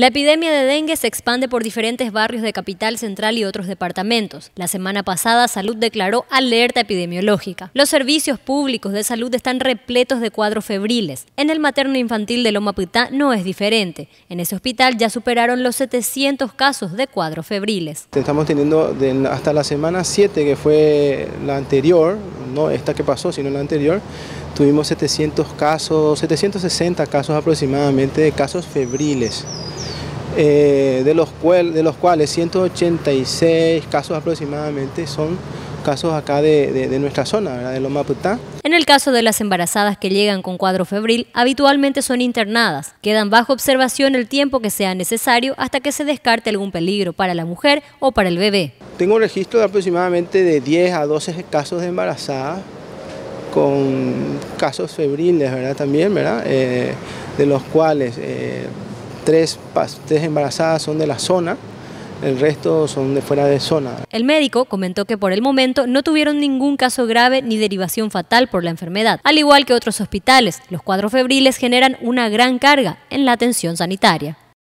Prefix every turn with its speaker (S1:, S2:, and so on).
S1: La epidemia de dengue se expande por diferentes barrios de Capital Central y otros departamentos. La semana pasada, Salud declaró alerta epidemiológica. Los servicios públicos de salud están repletos de cuadros febriles. En el materno infantil de Loma Putá no es diferente. En ese hospital ya superaron los 700 casos de cuadros febriles.
S2: Estamos teniendo hasta la semana 7, que fue la anterior, no esta que pasó, sino la anterior, tuvimos 700 casos, 760 casos aproximadamente de casos febriles. Eh, de, los de los cuales 186 casos aproximadamente son casos acá de, nuestra zona, de Loma Putá.
S1: En el caso de las embarazadas que llegan con cuadro febril, habitualmente son internadas. Quedan bajo observación el tiempo que sea necesario hasta que se descarte algún peligro para la mujer o para el bebé.
S2: Tengo un registro de aproximadamente de 10 a 12 casos de embarazadas con casos febriles, ¿verdad? También, ¿verdad? Eh, de los cuales eh, tres, tres embarazadas son de la zona, el resto son de fuera de zona.
S1: El médico comentó que por el momento no tuvieron ningún caso grave ni derivación fatal por la enfermedad. Al igual que otros hospitales, los cuadros febriles generan una gran carga en la atención sanitaria.